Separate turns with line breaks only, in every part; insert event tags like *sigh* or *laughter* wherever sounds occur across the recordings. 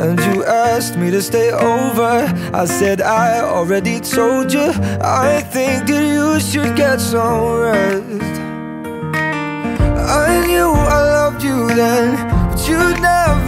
And you asked me to stay over. I said I already told you. I think that you should get some rest. I knew I loved you then But you'd never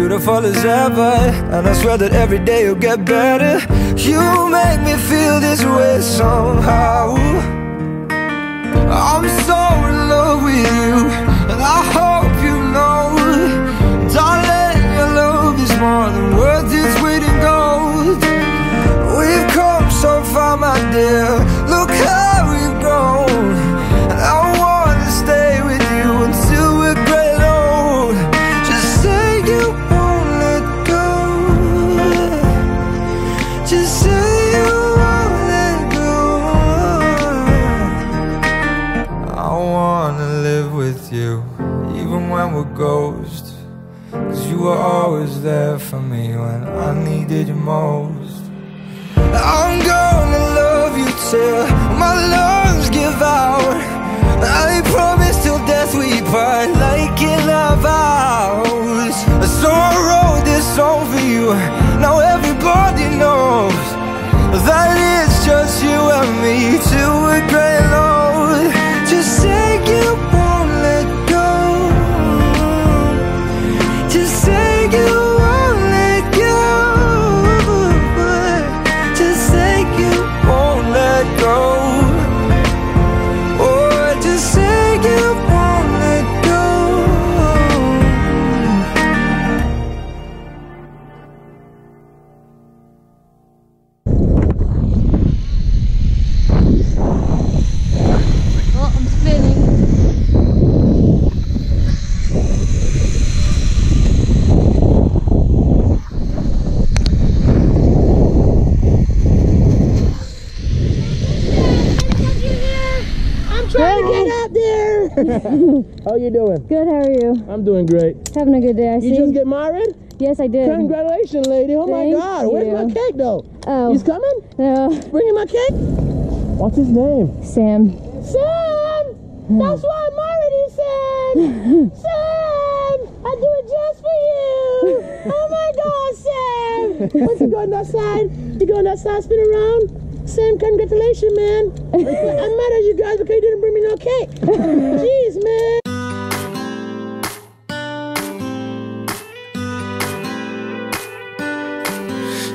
beautiful as ever And I swear that every day you'll get better. You make me feel this way somehow. I'm so there for me when I needed you most. I'm gonna love you till my lungs give out. I promise till death we part like in our vows. So I wrote this song for you. Now everybody knows
How you doing?
Good, how are you?
I'm doing great.
Having a good day, I
You
see.
just get married?
yes, I did.
Congratulations, lady. Oh
Thank
my God. Where's my cake though?
Oh,
He's coming? Uh.
no.
Bringing my cake? What's his name?
Sam.
Sam! That's why I'm married, you Sam! *laughs* Sam! I do it just for you! Oh my God, Sam! What's he going outside? You going outside, spin around? Sam, congratulations, man. *laughs* I'm mad at you guys because you didn't bring me no cake. Jeez, man.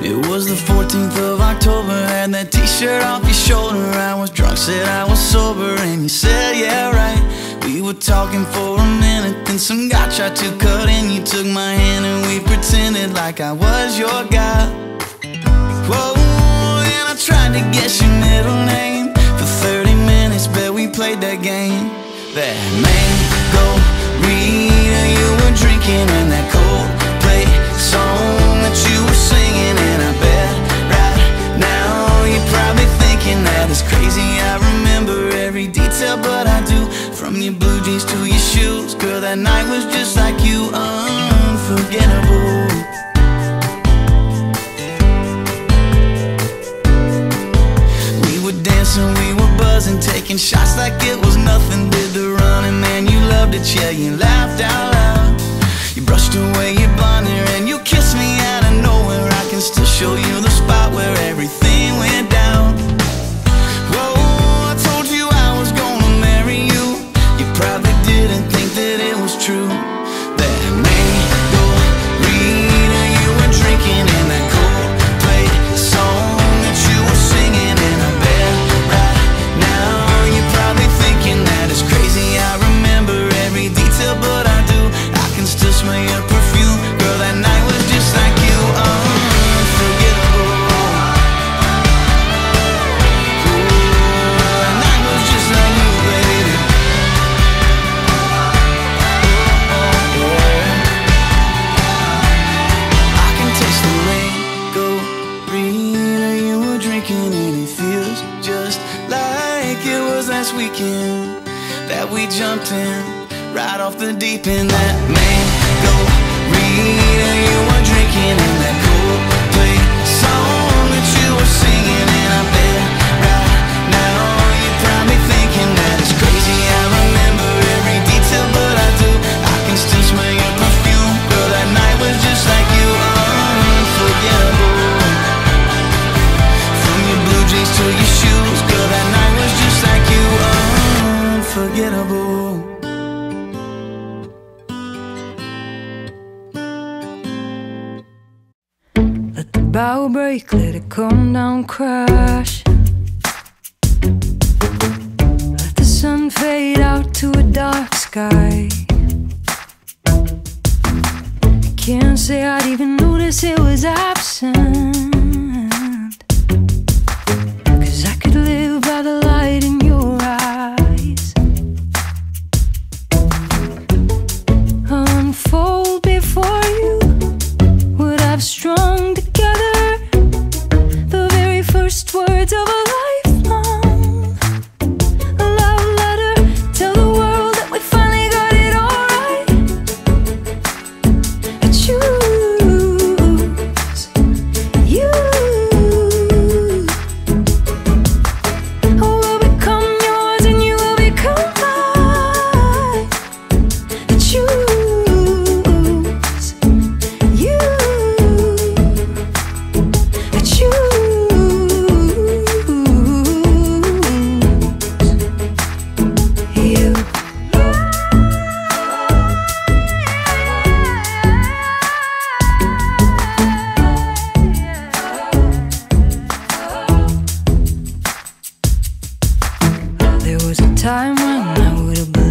It was the 14th of October, had that t-shirt off your shoulder I was drunk, said I was sober, and you said, yeah, right. We were talking for a minute, then some guy tried to cut in. You took my hand and we pretended like I was your guy. Whoa, and I tried to guess your middle name. For 30 minutes, bet we played that game. That mango Rita you were drinking And that jeans to your shoes. Girl, that night was just like you, unforgettable. We were dancing, we were buzzing Taking shots like it was nothing. Did the running, man, you loved it Yeah, you laughed out loud. You brushed away your true last weekend that we jumped in right off the deep end. That mango Rita you were drinking in that.
bow break, let it come down, crash. Let the sun fade out to a dark sky. Can't say I'd even notice it was absent. was a time when I would have